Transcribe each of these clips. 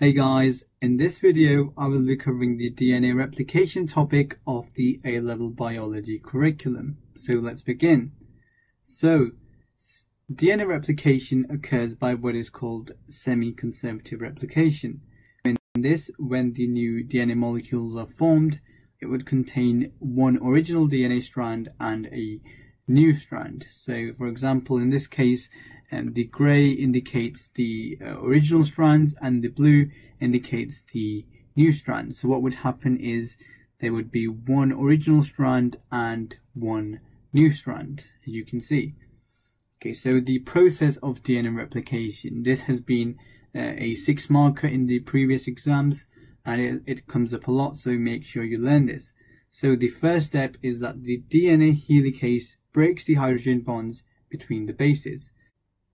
Hey guys, in this video I will be covering the DNA replication topic of the A-level biology curriculum. So let's begin. So, DNA replication occurs by what is called semi-conservative replication. In this, when the new DNA molecules are formed, it would contain one original DNA strand and a new strand. So for example, in this case, um, the gray indicates the uh, original strands and the blue indicates the new strands. So what would happen is there would be one original strand and one new strand, as you can see. Okay, so the process of DNA replication, this has been uh, a six marker in the previous exams and it, it comes up a lot, so make sure you learn this. So the first step is that the DNA helicase breaks the hydrogen bonds between the bases.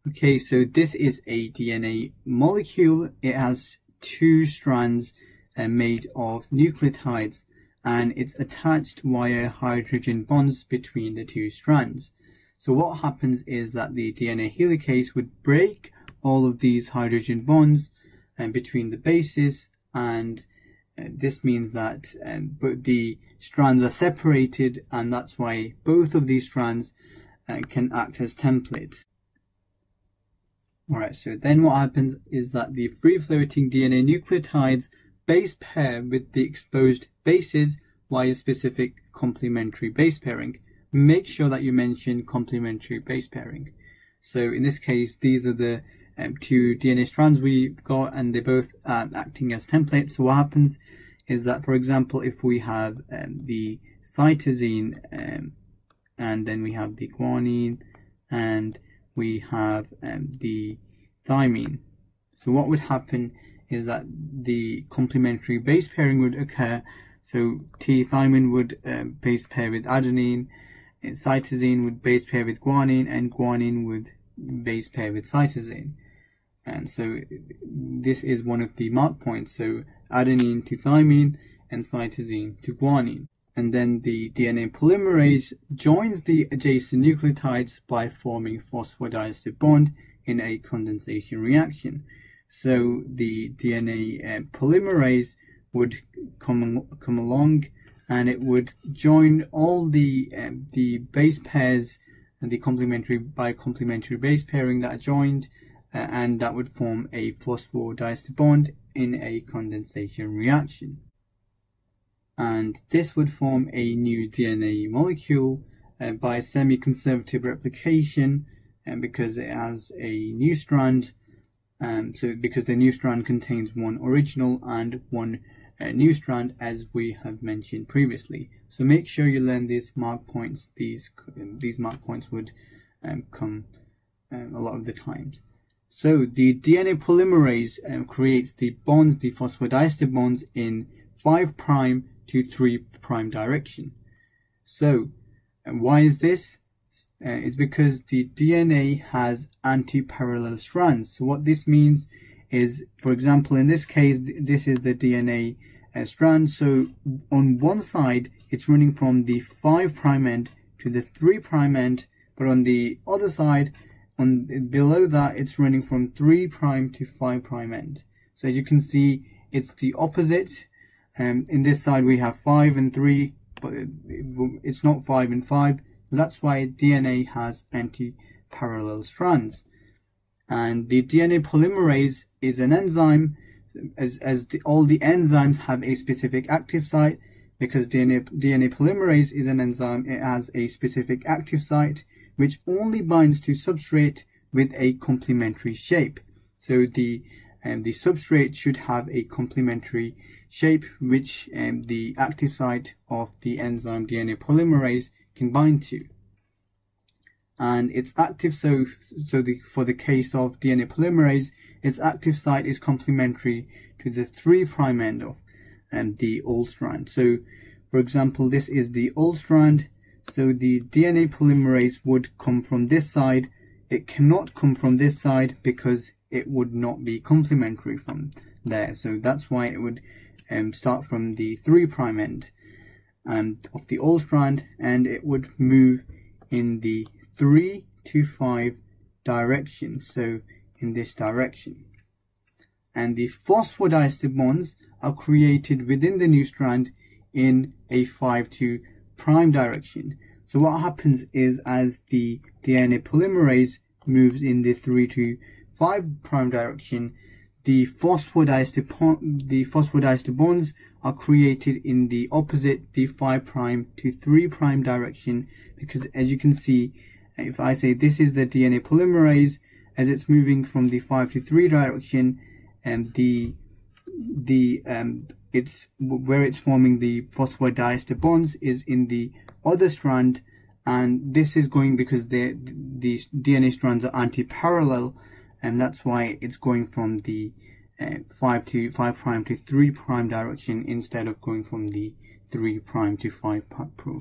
Okay, so this is a DNA molecule. It has two strands uh, made of nucleotides and it's attached via hydrogen bonds between the two strands. So what happens is that the DNA helicase would break all of these hydrogen bonds um, between the bases and uh, this means that um, but the strands are separated and that's why both of these strands uh, can act as templates. Alright, so then what happens is that the free-floating DNA nucleotides base pair with the exposed bases via specific complementary base pairing. Make sure that you mention complementary base pairing. So in this case, these are the um, two DNA strands we've got and they're both acting as templates. So what happens is that, for example, if we have um, the cytosine um, and then we have the guanine and we have um, the thymine. So what would happen is that the complementary base pairing would occur. So T-thymine would um, base pair with adenine, cytosine would base pair with guanine, and guanine would base pair with cytosine. And so this is one of the mark points. So adenine to thymine and cytosine to guanine. And then the DNA polymerase joins the adjacent nucleotides by forming phosphodiester bond in a condensation reaction. So the DNA uh, polymerase would come come along and it would join all the um, the base pairs and the complementary by complementary base pairing that are joined uh, and that would form a phosphodiester bond in a condensation reaction. And this would form a new DNA molecule uh, by semi-conservative replication and because it has a new strand um, so because the new strand contains one original and one uh, new strand as we have mentioned previously. So make sure you learn these mark points. These these mark points would um, come um, a lot of the times. So the DNA polymerase um, creates the bonds, the phosphodiester bonds in 5 prime to 3 prime direction. So why is this? Uh, it's because the DNA has anti-parallel strands. So what this means is, for example, in this case, this is the DNA uh, strand. So on one side, it's running from the 5 prime end to the 3 prime end, but on the other side, on below that it's running from 3 prime to 5 prime end so as you can see it's the opposite um, in this side we have 5 and 3 but it's not 5 and 5 that's why DNA has anti-parallel strands and the DNA polymerase is an enzyme as, as the, all the enzymes have a specific active site because DNA, DNA polymerase is an enzyme it has a specific active site which only binds to substrate with a complementary shape. So the um, the substrate should have a complementary shape which um, the active site of the enzyme DNA polymerase can bind to. And it's active so so the, for the case of DNA polymerase, its active site is complementary to the 3' end of um, the old strand. So for example, this is the old strand so the DNA polymerase would come from this side. It cannot come from this side because it would not be complementary from there. So that's why it would um, start from the 3' end um, of the old strand and it would move in the 3 to 5 direction. So in this direction. and the phosphodiester bonds are created within the new strand in a 5 to prime direction. So what happens is as the DNA polymerase moves in the 3 to 5 prime direction, the phosphodiester, the phosphodiester bonds are created in the opposite, the 5 prime to 3 prime direction because as you can see, if I say this is the DNA polymerase, as it's moving from the 5 to 3 direction, and the the um, it's where it's forming the phosphodiester bonds is in the other strand and this is going because the the DNA strands are anti-parallel and that's why it's going from the uh, 5 to 5 prime to 3 prime direction instead of going from the 3 prime to 5,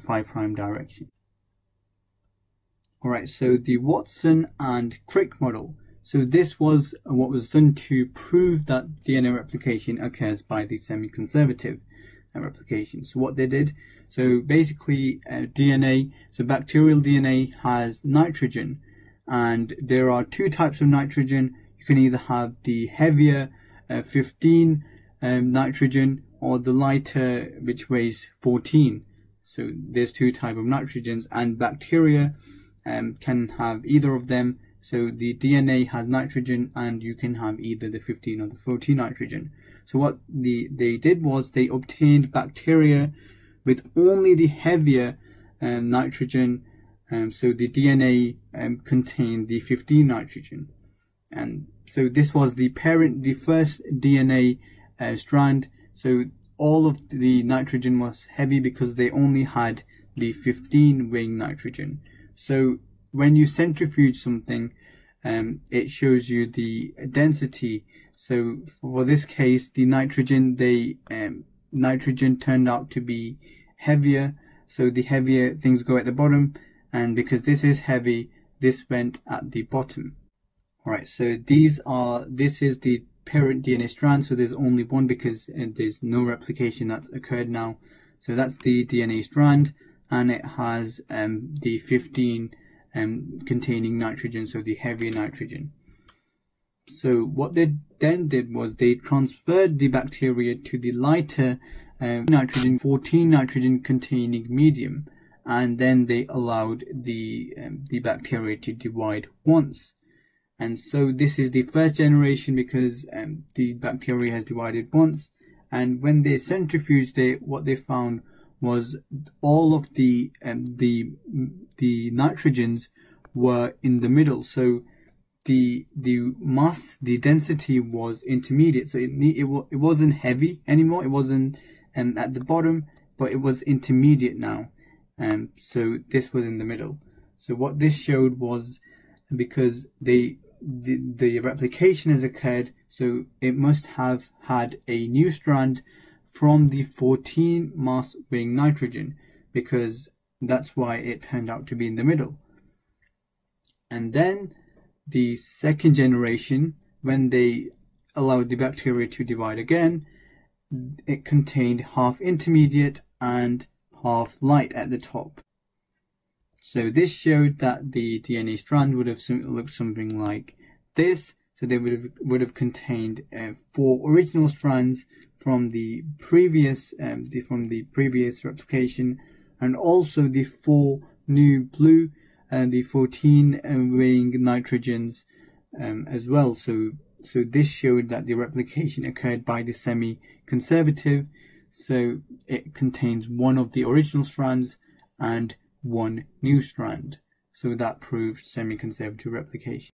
5 prime direction. Alright, so the Watson and Crick model. So this was what was done to prove that DNA replication occurs by the semi-conservative uh, replication. So what they did, so basically uh, DNA, so bacterial DNA has nitrogen and there are two types of nitrogen. You can either have the heavier uh, 15 um, nitrogen or the lighter which weighs 14. So there's two type of nitrogens and bacteria um, can have either of them so the DNA has nitrogen and you can have either the 15 or the 14 nitrogen. So what the, they did was they obtained bacteria with only the heavier um, nitrogen. Um, so the DNA um, contained the 15 nitrogen. And so this was the parent, the first DNA uh, strand. So all of the nitrogen was heavy because they only had the 15 weighing nitrogen. So when you centrifuge something, um, it shows you the density. So for this case, the nitrogen, they um, nitrogen turned out to be heavier. So the heavier things go at the bottom, and because this is heavy, this went at the bottom. All right. So these are this is the parent DNA strand. So there's only one because uh, there's no replication that's occurred now. So that's the DNA strand, and it has um, the 15 um, containing nitrogen, so the heavier nitrogen. So what they then did was they transferred the bacteria to the lighter um, nitrogen, 14 nitrogen containing medium, and then they allowed the um, the bacteria to divide once. And so this is the first generation because um, the bacteria has divided once. And when they centrifuged it, what they found was all of the um, the the nitrogens were in the middle. So the the mass, the density was intermediate. So it it, it wasn't heavy anymore. It wasn't um, at the bottom, but it was intermediate now. Um, so this was in the middle. So what this showed was because they the, the replication has occurred, so it must have had a new strand from the 14 mass weighing nitrogen because that's why it turned out to be in the middle. And then the second generation, when they allowed the bacteria to divide again, it contained half intermediate and half light at the top. So this showed that the DNA strand would have looked something like this. So they would have, would have contained uh, four original strands from the previous um, the, from the previous replication, and also the four new blue and the 14 weighing nitrogens um, as well. So so this showed that the replication occurred by the semi-conservative. So it contains one of the original strands and one new strand. So that proved semi-conservative replication.